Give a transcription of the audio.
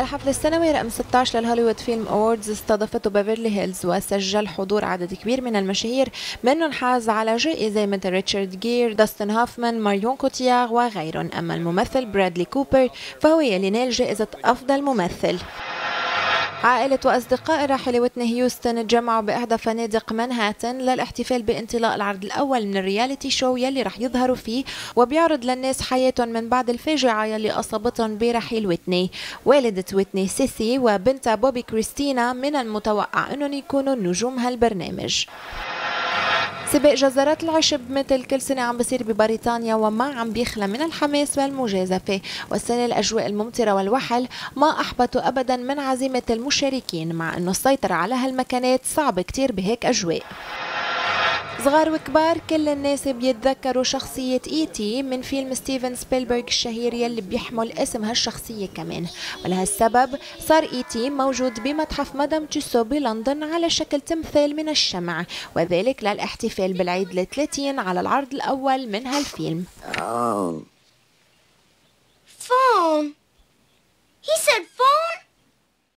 الحفل السنوي رقم 16 لل Hollywood Film Awards استضافته بيفرلي هيلز وسجل حضور عدد كبير من المشاهير منهم حاز على جائزة مثل ريتشارد جير، داستن هوفمان، ماريون كوتيار وغيرهم. أما الممثل برادلي كوبر فهو يلي نال جائزة أفضل ممثل. عائلة وأصدقاء الراحلة ويتني هيوستن تجمعوا بإحدى فنادق منهاتن للاحتفال بانطلاق العرض الأول من ال reality show يلي رح يظهروا فيه وبيعرض للناس حياتهم من بعد الفاجعة يلي أصابتهم برحيل ويتني والدة ويتني سيسي وبنتها بوبي كريستينا من المتوقع أنهم يكونوا نجوم هالبرنامج. سباق جزازات العشب مثل كل سنة عم بصير ببريطانيا وما عم بيخلى من الحماس والمجازفة. والسنة الأجواء الممطرة والوحل ما أحبطوا أبدا من عزيمة المشاركين مع أنه السيطرة على هالمكانات صعب كتير بهيك أجواء. صغار وكبار كل الناس بيتذكروا شخصية E.T. من فيلم ستيفن سبيلبرغ الشهير يلي بيحمل اسم هالشخصية كمان ولهالسبب صار E.T. موجود بمتحف مدام تيسو بلندن على شكل تمثال من الشمع وذلك للاحتفال بالعيد الثلاثين على العرض الأول من هالفيلم oh.